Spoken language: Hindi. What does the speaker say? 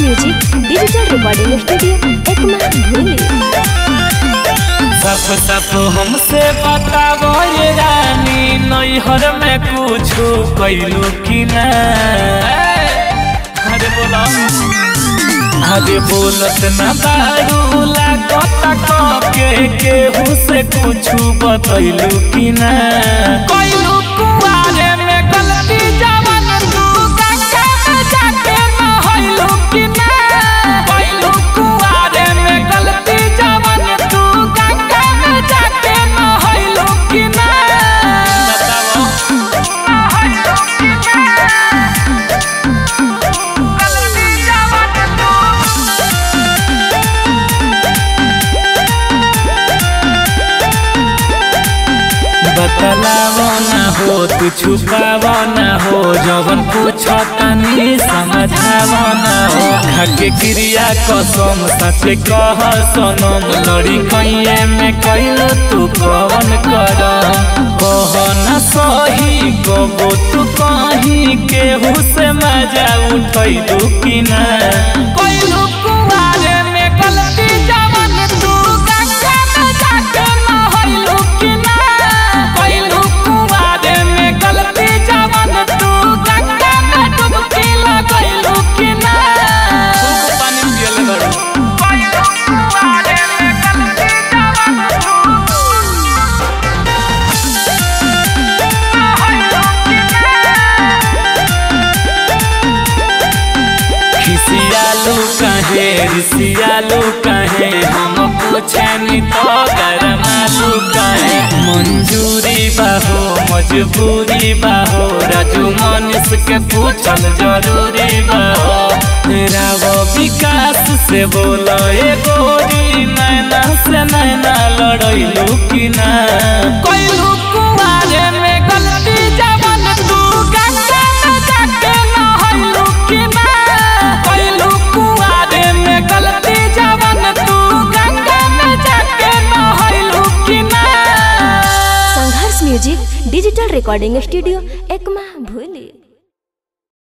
म्यूज़िक सप सप हमसे बतावो ये रानी नैहर में कुछ कैलू कि ना। अरे बोलत ना दारू लागत के केहू से कुछ बतैलू कि ना। कैलू ना हो तू छुपावो ना हो, जवन पूछो तनी समझावो ना हो। खाके क्रिया कसम सच कह सनम। लड़ी कैये में कैल तू कवन कर ना सही कबो तू कहीं, केहू से मज़ा उठैलू कि ना। कहे रिसियालू कहे हम कहे मंजूरी बाहो मजबूरी बाहो राजू मनीष के पूछल ज़रूरी बाहो राव विकास से बोलो गोरी नैना से नैना लड़ैलू कि ना म्यूज़िक डिजिटल रिकॉर्डिंग स्टूडियो एकमा भूली।